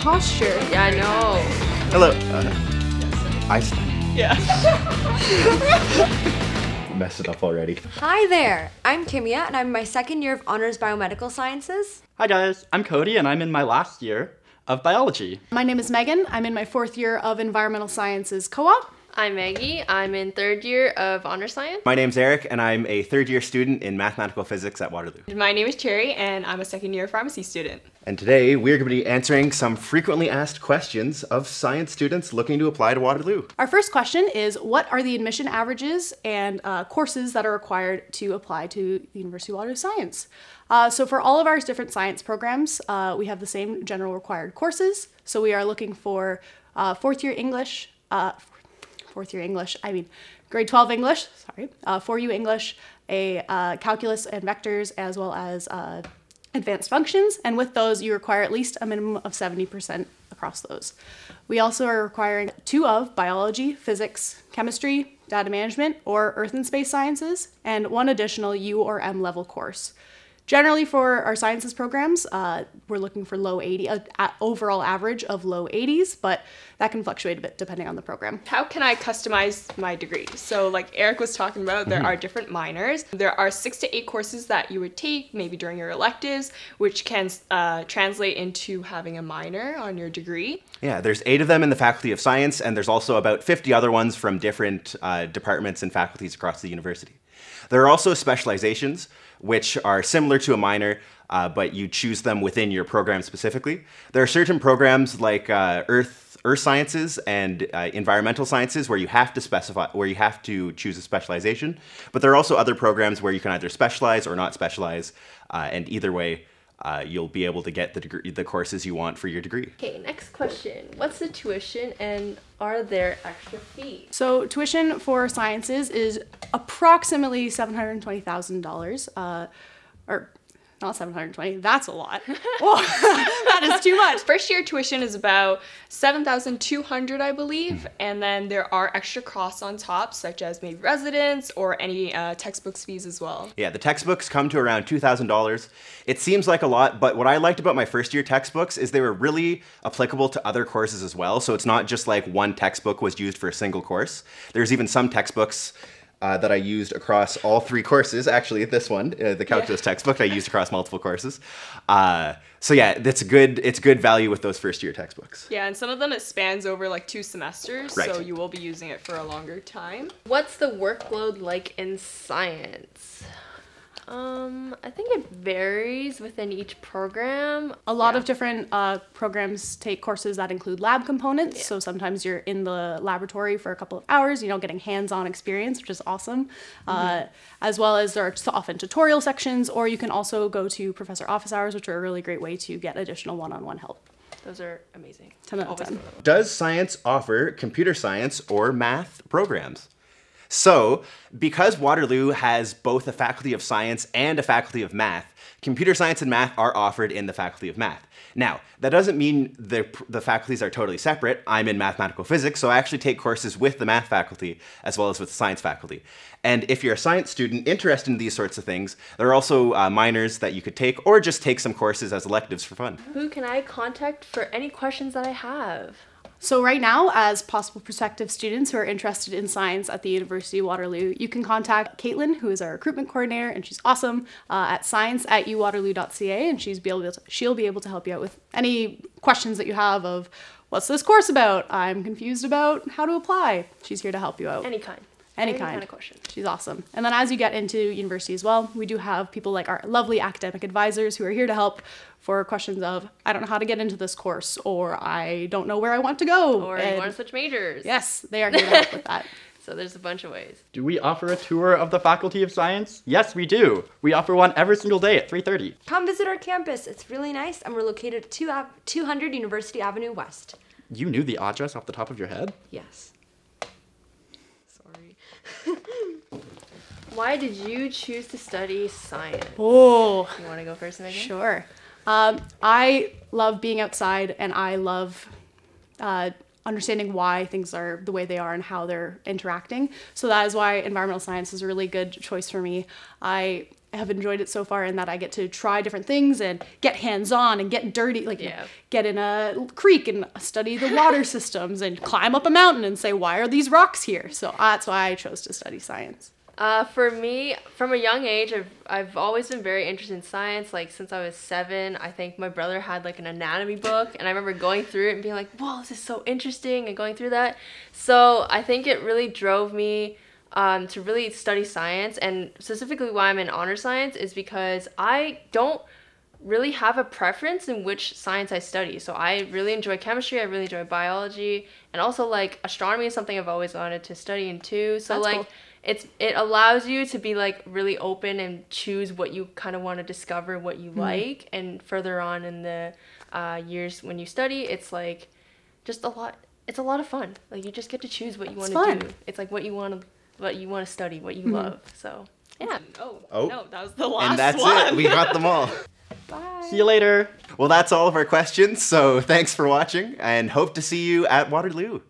posture. Yeah, I know. Hello. Uh, Einstein. Yeah. Messed it up already. Hi there. I'm Kimia, and I'm in my second year of Honors Biomedical Sciences. Hi guys, I'm Cody and I'm in my last year of biology. My name is Megan. I'm in my fourth year of Environmental Sciences co-op. I'm Maggie. I'm in third year of honor science. My name's Eric, and I'm a third year student in mathematical physics at Waterloo. My name is Cherry, and I'm a second year pharmacy student. And today we're going to be answering some frequently asked questions of science students looking to apply to Waterloo. Our first question is, what are the admission averages and uh, courses that are required to apply to the University of Waterloo Science? Uh, so for all of our different science programs, uh, we have the same general required courses. So we are looking for uh, fourth year English, uh, fourth year English, I mean grade 12 English, sorry, uh, 4U English, a uh, calculus and vectors, as well as uh, advanced functions. And with those, you require at least a minimum of 70% across those. We also are requiring two of biology, physics, chemistry, data management, or earth and space sciences, and one additional U or M level course. Generally, for our sciences programs, uh, we're looking for low 80, uh, a- overall average of low 80s, but that can fluctuate a bit depending on the program. How can I customize my degree? So, like Eric was talking about, there are different minors. There are six to eight courses that you would take, maybe during your electives, which can uh, translate into having a minor on your degree. Yeah, there's eight of them in the Faculty of Science, and there's also about 50 other ones from different uh, departments and faculties across the university. There are also specializations, which are similar to a minor, uh, but you choose them within your program specifically. There are certain programs like uh, Earth Earth Sciences and uh, Environmental Sciences where you have to specify, where you have to choose a specialization. But there are also other programs where you can either specialize or not specialize, uh, and either way, uh, you'll be able to get the degree, the courses you want for your degree. Okay, next question. What's the tuition and are there extra fees? So tuition for sciences is approximately seven hundred twenty thousand dollars, uh, or not seven hundred twenty. That's a lot. Whoa, that is too much. First year tuition is about 7,200, I believe, and then there are extra costs on top, such as maybe residence or any uh, textbooks fees as well. Yeah, the textbooks come to around $2,000. It seems like a lot, but what I liked about my first year textbooks is they were really applicable to other courses as well. So it's not just like one textbook was used for a single course. There's even some textbooks uh, that I used across all three courses. Actually, this one, uh, the calculus textbook, I used across multiple courses. Uh, so yeah, that's good. It's good value with those first year textbooks. Yeah, and some of them it spans over like two semesters, Right. so you will be using it for a longer time. What's the workload like in science? Um, I think it varies within each program. A lot of different uh, programs take courses that include lab components. So sometimes you're in the laboratory for a couple of hours, you know, getting hands-on experience, which is awesome. Uh, as well as there are often tutorial sections, or you can also go to professor office hours, which are a really great way to get additional one-on-one help. Those are amazing. 10 out of 10. go to them. Does science offer computer science or math programs? So, because Waterloo has both a faculty of science and a faculty of math, computer science and math are offered in the faculty of math. Now, that doesn't mean the, the faculties are totally separate. I'm in mathematical physics, so I actually take courses with the math faculty as well as with the science faculty. And if you're a science student interested in these sorts of things, there are also uh, minors that you could take or just take some courses as electives for fun. Who can I contact for any questions that I have? So right now, as possible prospective students who are interested in science at the University of Waterloo, you can contact Caitlin, who is our recruitment coordinator, and she's awesome, uh, at science at uwaterloo.ca, and she's be able to, she'll be able to help you out with any questions that you have of, what's this course about? I'm confused about how to apply. She's here to help you out. Any kind. Any, Any kind. kind of question. She's awesome. And then as you get into university as well, we do have people like our lovely academic advisors who are here to help for questions of I don't know how to get into this course or I don't know where I want to go. Or And you want to switch majors. yes, they are here to help with that. So there's a bunch of ways. Do we offer a tour of the Faculty of Science? Yes, we do. We offer one every single day at 3:30. Come visit our campus. It's really nice, and we're located at 200 University Avenue West. You knew the address off the top of your head? Yes. Sorry. Why did you choose to study science? Oh, You want to go first, Megan? sure. Um, I love being outside and I love uh, understanding why things are the way they are and how they're interacting. So that is why environmental science is a really good choice for me. I have enjoyed it so far in that I get to try different things and get hands on and get dirty, like Yeah. get in a creek and study the water systems and climb up a mountain and say, why are these rocks here? So that's why I chose to study science. Uh, for me, from a young age, I've, I've always been very interested in science. Like, since I was seven, I think my brother had like an anatomy book, and I remember going through it and being like, whoa, this is so interesting, and going through that. So, I think it really drove me um, to really study science, and specifically why I'm in honor science is because I don't really have a preference in which science I study. So I really enjoy chemistry, I really enjoy biology, and also like astronomy is something I've always wanted to study in too. So That's like cool. it's it allows you to be like really open and choose what you kind of want to discover, what you like, and further on in the uh, years when you study, it's like just a lot. It's a lot of fun. Like you just get to choose what you want to do. It's like what you want to what you want to study, what you love. So yeah. Oh, Oh. no, that was the last one. And that's one. it. We got them all. See you later. Well, that's all of our questions. So thanks for watching and hope to see you at Waterloo.